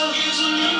So here's a